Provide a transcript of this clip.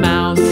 mouth.